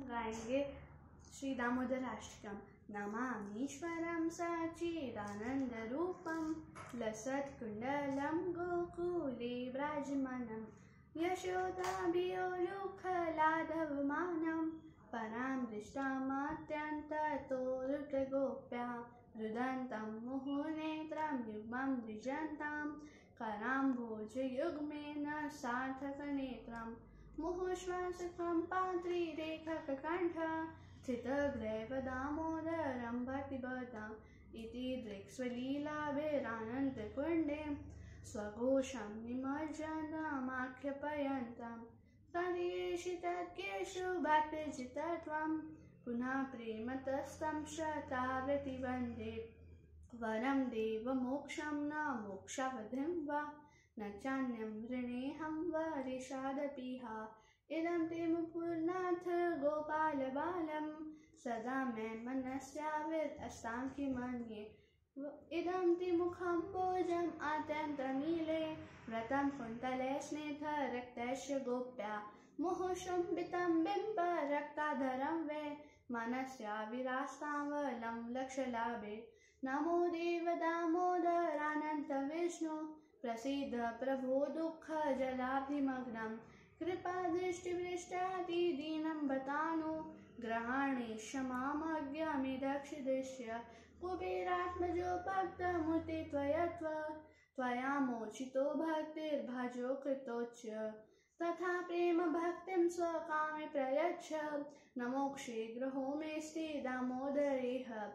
गाएँगे श्री दामोदर अष्टकम नमामीश्वरं सच्चिदानन्दरूपं लसत्कुण्डलं गोकुले व्राजमानं यशोदाभियोलुखलाधवमानं परां दृष्टामात्यन्ततोरुटगोप्या रुदन्तं मुहुनेत्रं युग्मं द्विजन्तां कराम्भोजयुग्मेन सार्थकनेत्रम् मुहुश्वासकं पात्रीरेखककण्ठ स्थितग्रैव दामोदरं भक्तिबद्धाम् इति दृक्स्वलीलाभिरानन्दकुण्डे स्वघोषं निमज्जनमाख्यपयन्तं। तदीशितज्ञेषु भक्तिजितत्वं पुनः प्रेमतस्तं शतावृति वरं देवमोक्षं न मोक्षावधिं वा न चान्यं ऋणेऽहं वरिषादपिहा इदं ते मुकुर्नाथ गोपालबालं सदा मे मनस्याविरस्तां किमन्ये इदं ते मुखं भोजम् आत्यन्तनीले व्रतं कुन्तले स्नेहरक्तस्य गोप्या। मुहुशुम्बितं बिम्ब रक्ताधरं वै। मनस्याविरास्तावलं लक्षलाभे। नमो देव दामोदरानन्तविष्णु प्रसीद प्रभो दुःखजलाभिमग्नं कृपादृष्टिवृष्टादिदीनं बतानु ग्रहाणे क्षमामज्ञमिदक्षिदिश्य कुबेरात्मजो भक्तमुते त्वयत्व। त्वया मोचितो भक्तिर्भजो कृतोच्च। तथा प्रेम भक्तिं स्वकामे प्रयच्छ। नमोक्षे गृहो मेस्ति दामोदरेह।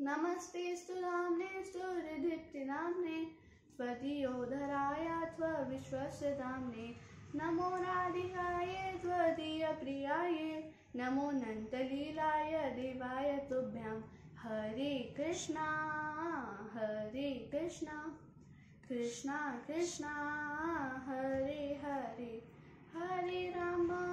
नमस्ते स्तु नाम्ने स्तु हृदिप्तिनाम्ने त्वदीयोधराय त्वविश्वस्य दाम्ने नमो राधिकाय त्वदीयप्रियाय। नमो नन्तलीलाय देवाय तुभ्यां। हरे कृष्णा हरे कृष्णा। कृष्णा कृष्णा, हरे हरे। हरे राम।